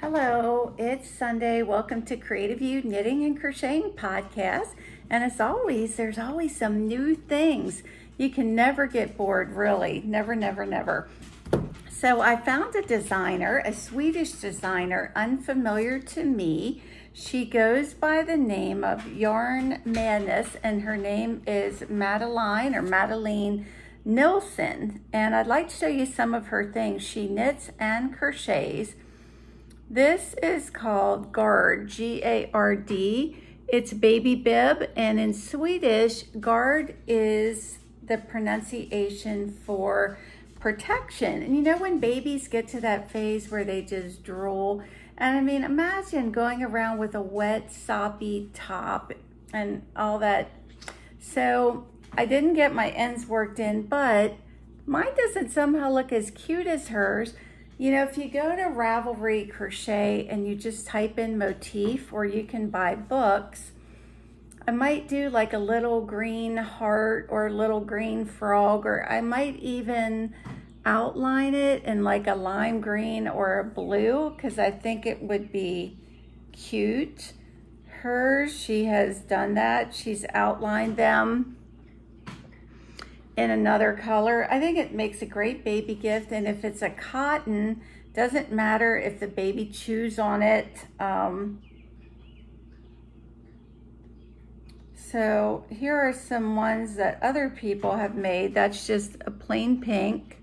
Hello, it's Sunday. Welcome to Creative Ewe Knitting and Crocheting Podcast. And as always, there's always some new things. You can never get bored, really. Never, never, never. So I found a designer, a Swedish designer, unfamiliar to me. She goes by the name of Yarn Madness, and her name is Madeline or Madeleine Nilsson. And I'd like to show you some of her things. She knits and crochets. This is called Gard, G-A-R-D. It's baby bib, and in Swedish, Gard is the pronunciation for protection. And you know when babies get to that phase where they just drool? And I mean, imagine going around with a wet, soppy top and all that. So I didn't get my ends worked in, but mine doesn't somehow look as cute as hers. You know, if you go to Ravelry Crochet and you just type in motif or you can buy books, I might do like a little green heart or a little green frog, or I might even outline it in like a lime green or a blue because I think it would be cute. Hers, she has done that. She's outlined them in another color. I think it makes a great baby gift. And if it's a cotton, doesn't matter if the baby chews on it. Um, so here are some ones that other people have made. That's just a plain pink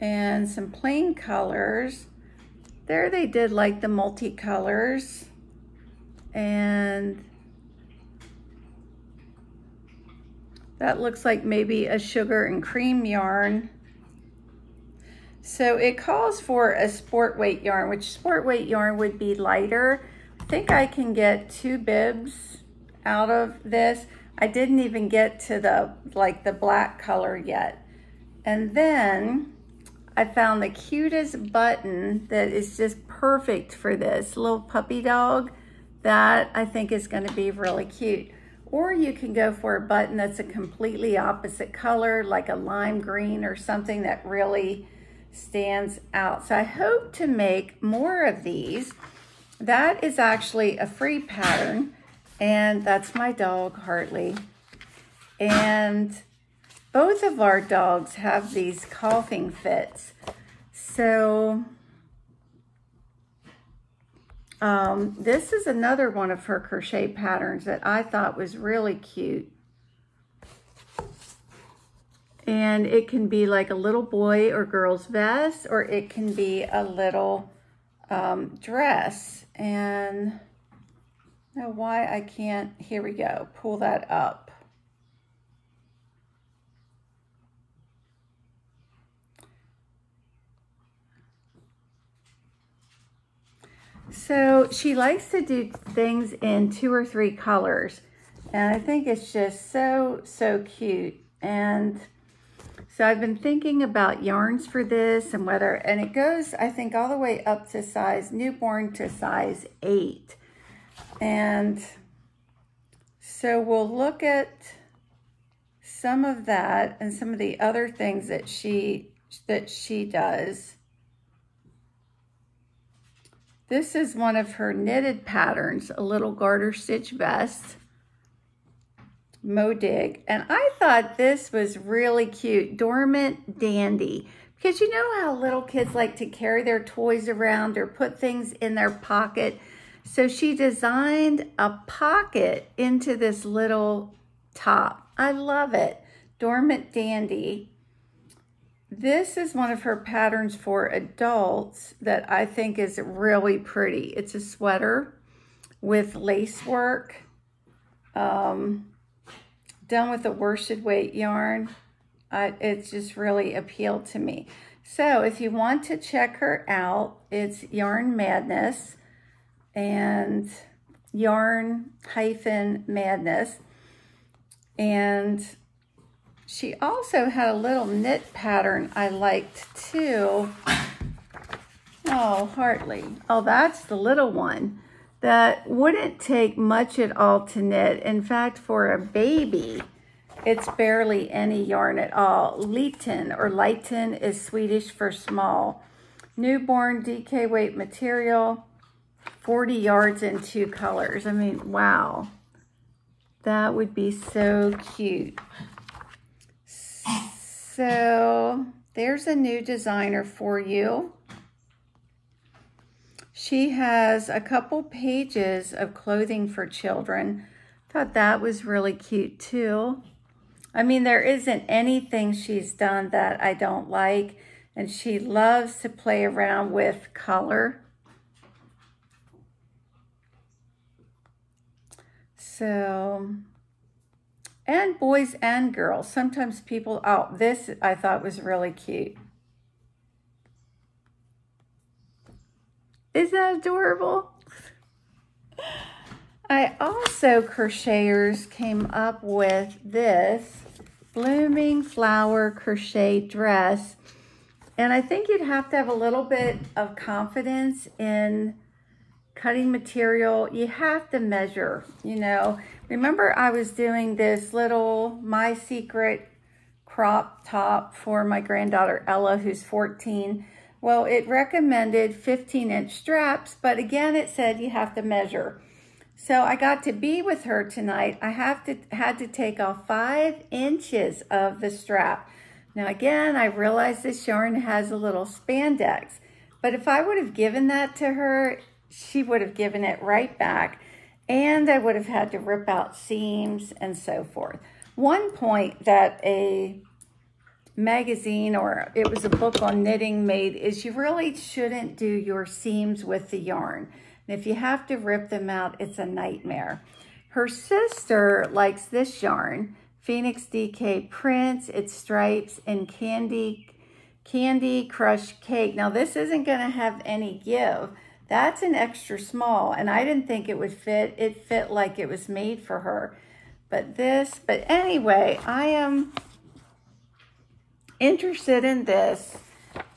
and some plain colors. There they did like the multicolors and That looks like maybe a sugar and cream yarn. So it calls for a sport weight yarn, which sport weight yarn would be lighter. I think I can get two bibs out of this. I didn't even get to the like the black color yet. And then I found the cutest button that is just perfect for this little puppy dog. That I think is gonna be really cute. Or you can go for a button that's a completely opposite color, like a lime green or something that really stands out. So I hope to make more of these. That is actually a free pattern, and that's my dog, Hartley. And both of our dogs have these coughing fits. So um, this is another one of her crochet patterns that I thought was really cute. And it can be like a little boy or girl's vest, or it can be a little um, dress. And now why I can't, here we go, pull that up. So she likes to do things in two or three colors. And I think it's just so, so cute. And so I've been thinking about yarns for this and whether, and it goes, I think, all the way up to size newborn to size eight. And so we'll look at some of that and some of the other things that she, that she does. This is one of her knitted patterns, a little garter stitch vest, Modig. And I thought this was really cute, Dormant Dandy. Because you know how little kids like to carry their toys around or put things in their pocket. So she designed a pocket into this little top. I love it. Dormant Dandy. This is one of her patterns for adults that I think is really pretty. It's a sweater with lace work, um, done with a worsted weight yarn. Uh, it's just really appealed to me. So if you want to check her out, it's Yarn Madness and Yarn hyphen Madness. And she also had a little knit pattern I liked too. Oh, Hartley. Oh, that's the little one that wouldn't take much at all to knit. In fact, for a baby, it's barely any yarn at all. Liten or Lighten is Swedish for small. Newborn DK weight material, 40 yards in two colors. I mean, wow. That would be so cute. So there's a new designer for you. She has a couple pages of clothing for children. Thought that was really cute too. I mean, there isn't anything she's done that I don't like, and she loves to play around with color. So, and boys and girls. Sometimes people, oh, this I thought was really cute. Is that adorable? I also, crocheters, came up with this blooming flower crochet dress. And I think you'd have to have a little bit of confidence in cutting material. You have to measure, you know. Remember I was doing this little My Secret crop top for my granddaughter Ella, who's 14. Well, it recommended 15 inch straps, but again, it said you have to measure. So I got to be with her tonight. I have to had to take off five inches of the strap. Now again, I realize this yarn has a little spandex, but if I would have given that to her, she would have given it right back and I would have had to rip out seams and so forth. One point that a magazine or it was a book on knitting made is you really shouldn't do your seams with the yarn. And if you have to rip them out, it's a nightmare. Her sister likes this yarn, Phoenix DK Prints, its stripes, and Candy, Candy Crush Cake. Now this isn't gonna have any give. That's an extra small, and I didn't think it would fit. It fit like it was made for her. But this, but anyway, I am interested in this.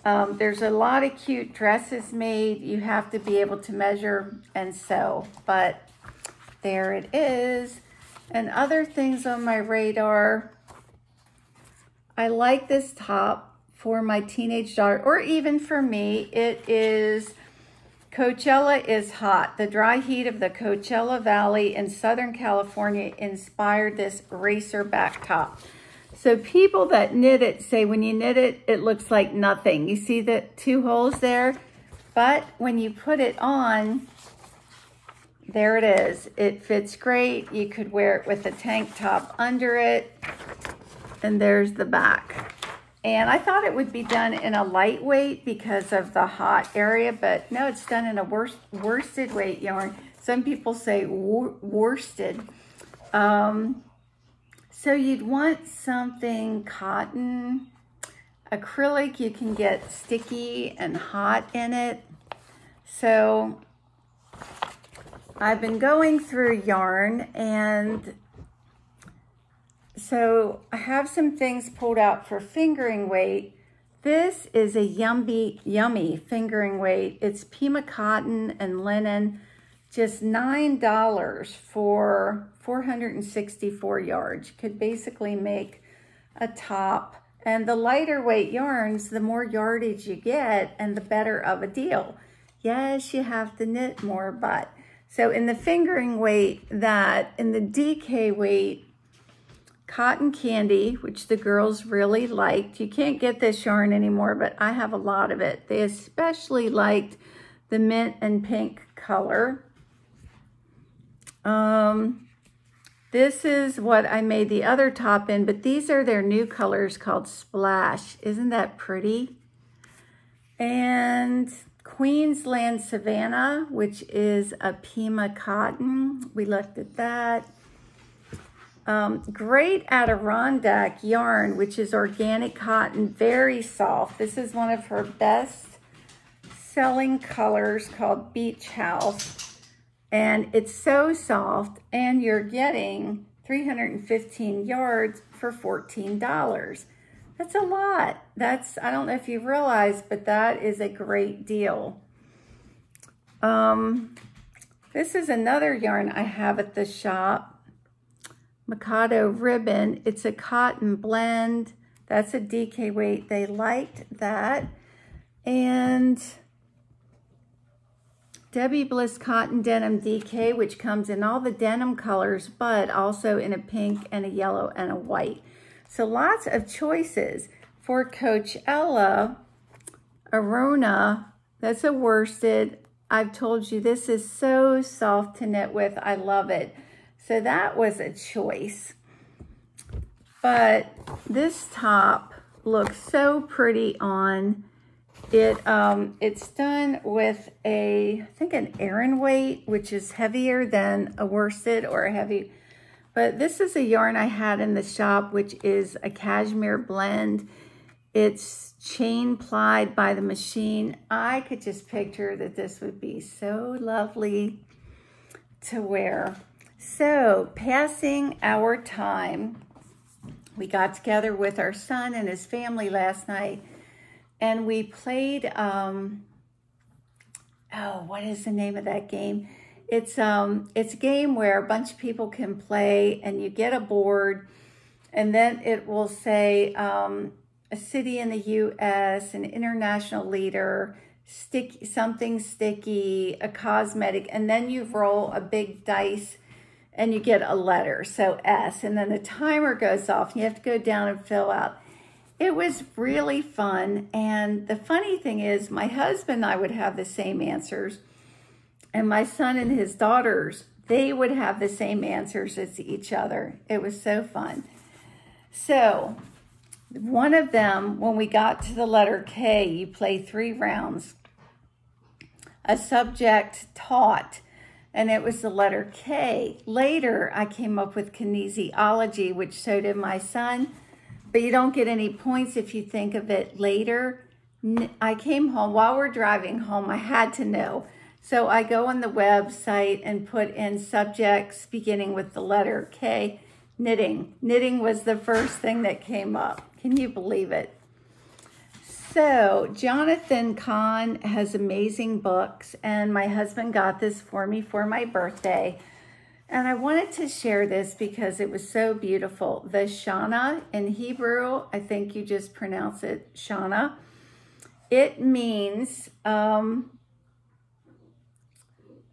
Um, there's a lot of cute dresses made. You have to be able to measure and sew, but there it is. And other things on my radar. I like this top for my teenage daughter, or even for me. It is Coachella is hot. The dry heat of the Coachella Valley in Southern California inspired this racer back top. So people that knit it say when you knit it, it looks like nothing. You see the two holes there? But when you put it on, there it is. It fits great. You could wear it with a tank top under it. And there's the back. And I thought it would be done in a lightweight because of the hot area, but no, it's done in a worst, worsted weight yarn. Some people say worsted. Um, so you'd want something cotton, acrylic, you can get sticky and hot in it. So I've been going through yarn and so I have some things pulled out for fingering weight. This is a yummy, yummy fingering weight. It's Pima cotton and linen just $9 for 464 yards. Could basically make a top. And the lighter weight yarns, the more yardage you get and the better of a deal. Yes, you have to knit more, but so in the fingering weight that in the DK weight, cotton candy, which the girls really liked. You can't get this yarn anymore, but I have a lot of it. They especially liked the mint and pink color. Um, this is what I made the other top in, but these are their new colors called Splash. Isn't that pretty? And Queensland Savannah, which is a Pima cotton. We looked at that. Um, great Adirondack yarn, which is organic cotton, very soft. This is one of her best selling colors called Beach House and it's so soft and you're getting 315 yards for $14. That's a lot. That's, I don't know if you realize, but that is a great deal. Um, this is another yarn I have at the shop. Mikado ribbon. It's a cotton blend. That's a DK weight. They liked that. And Debbie Bliss Cotton Denim DK, which comes in all the denim colors, but also in a pink and a yellow and a white. So lots of choices. For Coachella, Arona, that's a worsted. I've told you this is so soft to knit with. I love it. So that was a choice. But this top looks so pretty on. It um, It's done with a, I think an Aran weight, which is heavier than a worsted or a heavy, but this is a yarn I had in the shop, which is a cashmere blend. It's chain plied by the machine. I could just picture that this would be so lovely to wear. So passing our time, we got together with our son and his family last night and we played, um, oh, what is the name of that game? It's, um, it's a game where a bunch of people can play and you get a board and then it will say um, a city in the U.S., an international leader, stick something sticky, a cosmetic, and then you roll a big dice and you get a letter, so S, and then the timer goes off and you have to go down and fill out. It was really fun, and the funny thing is my husband and I would have the same answers, and my son and his daughters, they would have the same answers as each other. It was so fun. So one of them, when we got to the letter K, you play three rounds. A subject taught and it was the letter K. Later, I came up with kinesiology, which so did my son, but you don't get any points if you think of it later. I came home, while we're driving home, I had to know. So I go on the website and put in subjects beginning with the letter K, knitting. Knitting was the first thing that came up. Can you believe it? So, Jonathan Cahn has amazing books, and my husband got this for me for my birthday. And I wanted to share this because it was so beautiful. The Shana in Hebrew, I think you just pronounce it Shana. It means um,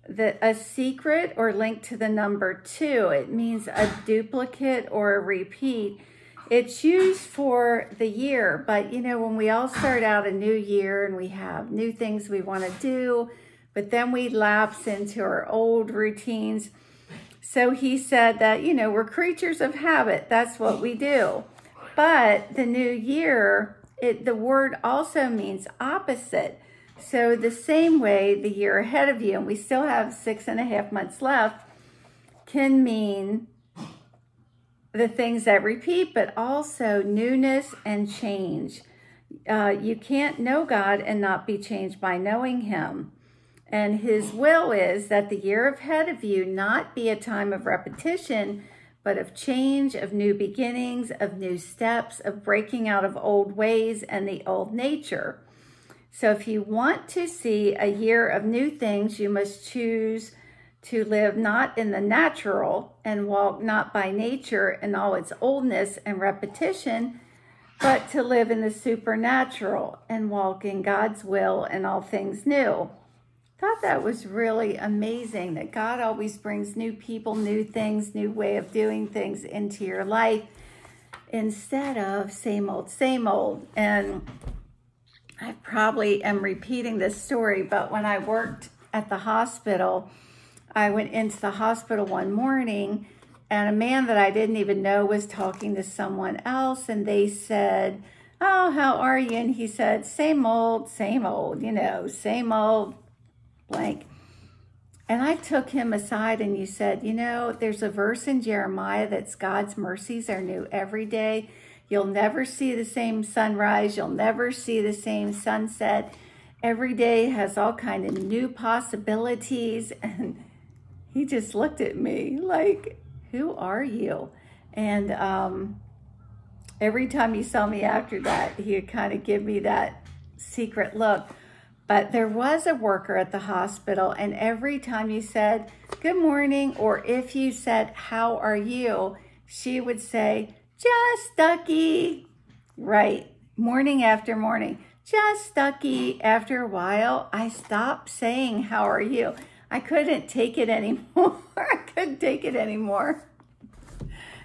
the, a secret or link to the number two. It means a duplicate or a repeat. It's used for the year, but you know, when we all start out a new year and we have new things we want to do, but then we lapse into our old routines. So he said that, you know, we're creatures of habit. That's what we do. But the new year, it, the word also means opposite. So the same way the year ahead of you, and we still have six and a half months left, can mean the things that repeat, but also newness and change. Uh, you can't know God and not be changed by knowing Him. And His will is that the year ahead of you not be a time of repetition, but of change, of new beginnings, of new steps, of breaking out of old ways and the old nature. So if you want to see a year of new things, you must choose to live not in the natural and walk not by nature in all its oldness and repetition, but to live in the supernatural and walk in God's will and all things new. Thought that was really amazing that God always brings new people, new things, new way of doing things into your life instead of same old, same old. And I probably am repeating this story, but when I worked at the hospital, I went into the hospital one morning and a man that I didn't even know was talking to someone else and they said, oh, how are you? And he said, same old, same old, you know, same old blank. And I took him aside and you said, you know, there's a verse in Jeremiah that's God's mercies are new every day. You'll never see the same sunrise. You'll never see the same sunset. Every day has all kind of new possibilities. And he just looked at me like, who are you? And um, every time he saw me after that, he would kind of give me that secret look. But there was a worker at the hospital, and every time you said, good morning, or if you said, how are you, she would say, just Ducky. Right, morning after morning, just Ducky. After a while, I stopped saying, How are you? I couldn't take it anymore. I couldn't take it anymore.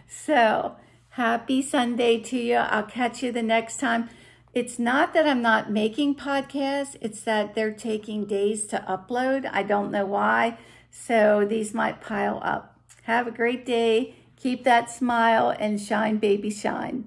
So, happy Sunday to you. I'll catch you the next time. It's not that I'm not making podcasts, it's that they're taking days to upload. I don't know why. So, these might pile up. Have a great day. Keep that smile and shine, baby, shine.